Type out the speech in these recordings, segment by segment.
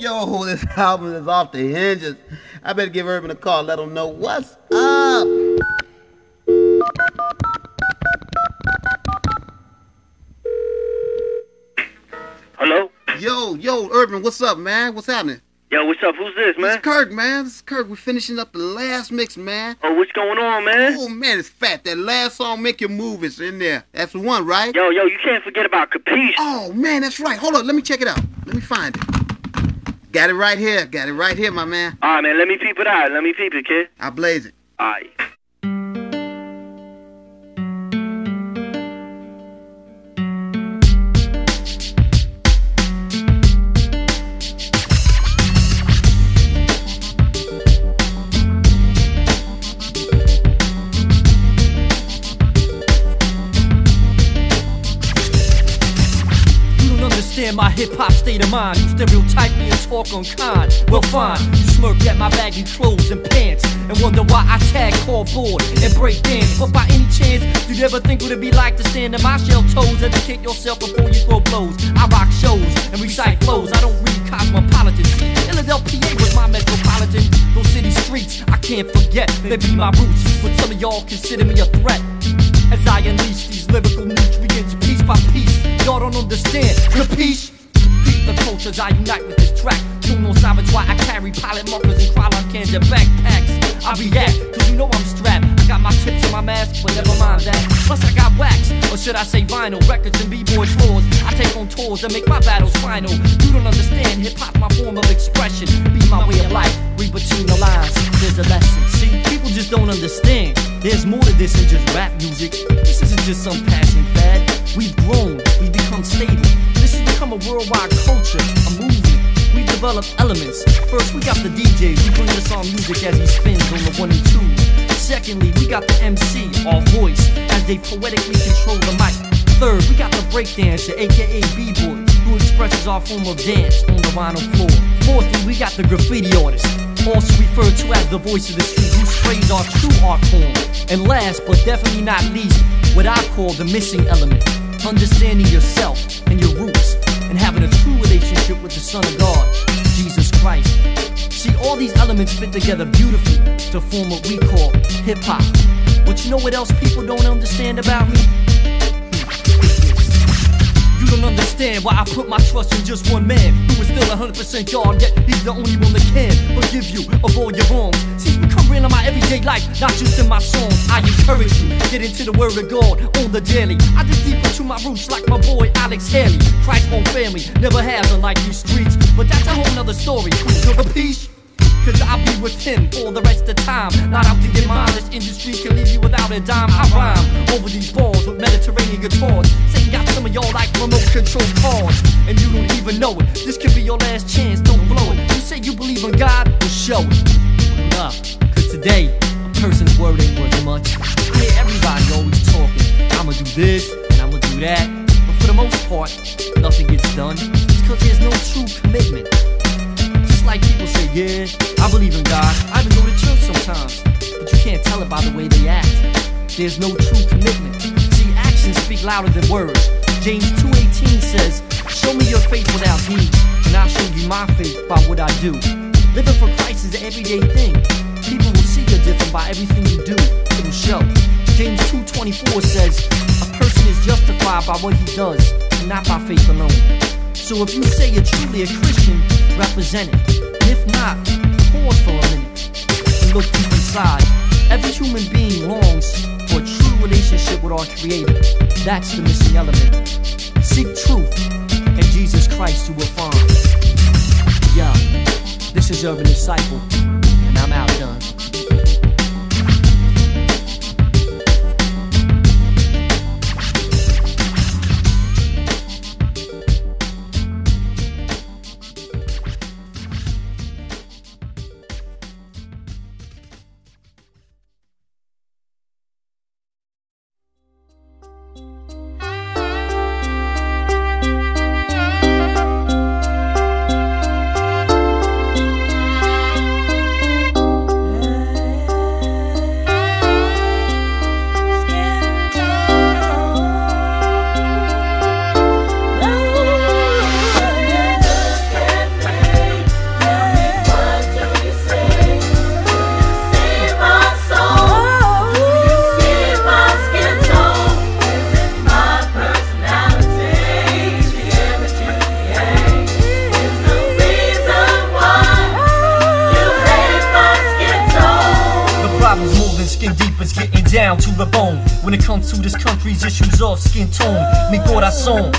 yo, this album is off the hinges. I better give Urban a call, let him know what's up. Hello? Yo, yo, Urban, what's up, man? What's happening? Yo, what's up? Who's this, man? It's Kirk, man. This is Kirk. We're finishing up the last mix, man. Oh, what's going on, man? Oh, man, it's fat. That last song, Make Your Move, is in there. That's the one, right? Yo, yo, you can't forget about Capiche. Oh, man, that's right. Hold on. Let me check it out. Let me find it. Got it right here. Got it right here, my man. All right, man, let me peep it out. Let me peep it, kid. I blaze it. All right. Understand my hip hop state of mind. You stereotype me and talk unkind. Well, fine. You smirk at my baggy clothes and pants and wonder why I tag call board and break dance. But by any chance, you'd ever think what it'd be like to stand in my shell toes? Educate yourself before you throw blows. I rock shows and recite flows. I don't read cosmopolitan. Philadelphia was my metropolitan. Those city streets, I can't forget. They be my roots, but some of y'all consider me a threat. As I unleash these lyrical nutrients by piece, y'all don't understand. Capiche? The cultures, I unite with this track. Tune on savage why I carry pilot markers and Krylon cans and backpacks. I react, cause you know I'm strapped. I got my tips and my mask, but never mind that. Plus I got wax, or should I say vinyl, records and b-boy floors. I take on tours and make my battles final. You don't understand, hip hop my form of expression. Be my way of life, read between the lines. There's a lesson. See, people just don't understand. There's more to this than just rap music. This isn't just some passing fad. We've grown, we've become stable. This has become a worldwide culture, a movement. We developed elements. First, we got the DJ who bring us our music as he spins on the one and two. Secondly, we got the MC, our voice, as they poetically control the mic. Third, we got the breakdancer, aka B-boy, who expresses our form of dance on the vinyl floor. Fourthly, we got the graffiti artist, also referred to as the voice of the street, who sprays our true art form. And last, but definitely not least, what I call the missing element understanding yourself and your roots, and having a true relationship with the Son of God, Jesus Christ. See, all these elements fit together beautifully to form what we call hip hop. But you know what else people don't understand about me? Don't understand why I put my trust in just one man who is still 100% God, yet he's the only one that can forgive you of all your wrongs. See, become real in my everyday life, not just in my songs. I encourage you, get into the word of God on the daily. I dig deep into my roots like my boy Alex Haley. Christ won't family, never has unlike these streets, but that's a whole nother story. The peace? Cause I'll be with him for the rest of time. Not out to get mine, this industry can leave you without a dime. I rhyme over these balls with Mediterranean guitars. Saying got some of y'all like remote control cars. And you don't even know it. This could be your last chance, don't blow it. You say you believe in God, well show it. Nah, cause today, a person's word ain't worth much. I hear everybody always talking. I'ma do this, and I'ma do that. But for the most part, nothing gets done. Cause there's no true commitment. There's no true commitment. See, actions speak louder than words. James 2.18 says, Show me your faith without deeds, and I'll show you my faith by what I do. Living for Christ is an everyday thing. People will see you're different by everything you do. It'll show. James 2.24 says, A person is justified by what he does, and not by faith alone. So if you say you're truly a Christian, represent it. And if not, pause for a minute and look deep inside. Every human being longs relationship with our Creator. That's the missing element. Seek truth, and Jesus Christ you will find. Yeah, this is Urban Disciple, and I'm out done. Down to the bone. When it comes to this country's issues of skin tone, mi corazón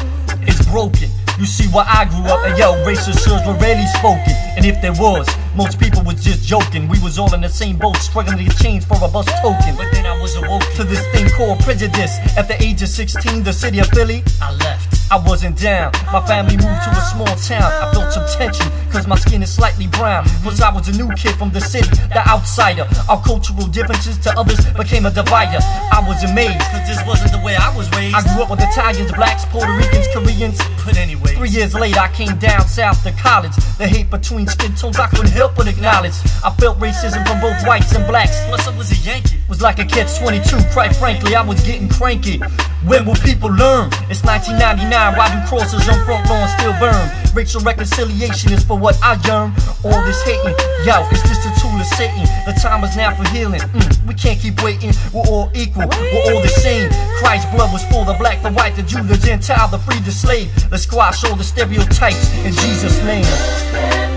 is broken. You see where I grew up, and yo, racist slurs were rarely spoken. And if there was, most people was just joking. We was all in the same boat, struggling to get change for a bus token. But then I was awoke to this thing called prejudice. At the age of 16, the city of Philly, I left. I wasn't down. My family moved to a small town. I felt some tension, cause my skin is slightly brown. Plus, I was a new kid from the city, the outsider. Our cultural differences to others became a divider. I was amazed, cause this wasn't the way I was raised. I grew up with Italians, blacks, Puerto Ricans, Koreans. But anyway, three years later, I came down south to college. The hate between skin tones I couldn't help acknowledge. I felt racism from both whites and blacks. Plus, I was a Yankee. Was like a catch 22, quite frankly, I was getting cranky. When will people learn? It's 1999. Why do crosses on front lawn still burn? Racial reconciliation is for what I yearn. All this hating, yo, it's just a tool of Satan. The time is now for healing. Mm, we can't keep waiting. We're all equal. We're all the same. Christ's blood was for the black, the white, the Jew, the Gentile, the free, the slave. Let's squash all the stereotypes in Jesus' name.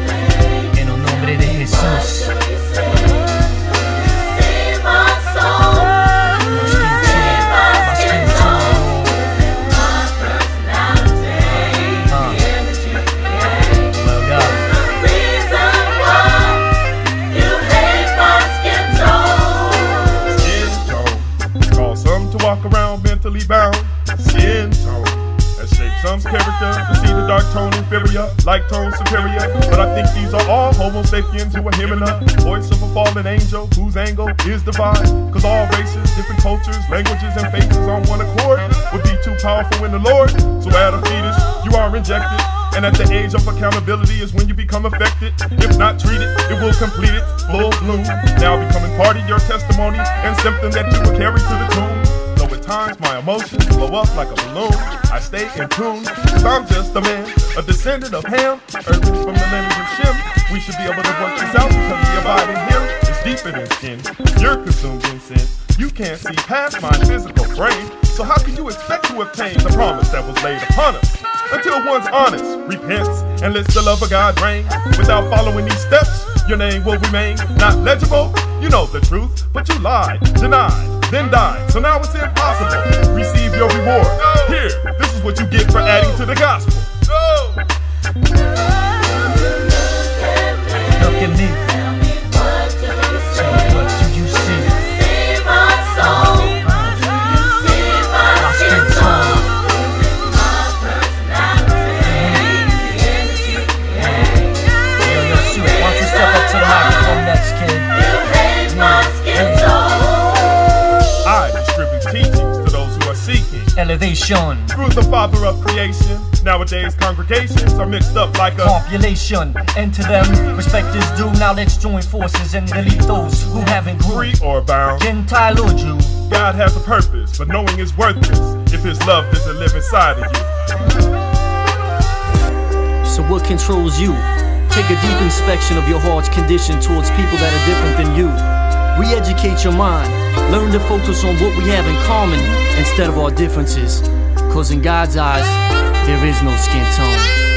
Nombre de Jesús. Superior. But I think these are all Homo sapiens who are hearing the voice of a fallen angel whose angle is divine. Cause all races, different cultures, languages, and faces on one accord would be too powerful in the Lord. So at a fetus, you are injected. And at the age of accountability is when you become affected. If not treated, it will complete it. full bloom. Now becoming part of your testimony and symptom that you will carry to the tomb. Though at times my emotions blow up like a balloon, I stay in tune. Cause I'm just a man, a descendant of Ham, urban from the lineage of Shem. We should be able to work this out because we abide in Him. Deeper than skin. You're consumed in sin. You can't see past my physical frame. So how can you expect to obtain the promise that was laid upon us? Until one's honest, repents, and lets the love of God reign. Without following these steps, your name will remain not legible. You know the truth, but you lied, denied, then died. So now it's impossible. Receive your reward. Here, this is what you get for adding to the gospel. Look at me. Nowadays congregations are mixed up like a. population, and to them, respect is due. Now let's join forces and delete those who haven't grew. Free or bound, Gentile or Jew, God has a purpose, but knowing is worthless if His love doesn't live inside of you. So what controls you? Take a deep inspection of your heart's condition towards people that are different than you. Re-educate your mind. Learn to focus on what we have in common instead of our differences. Cause in God's eyes, there is no skin tone.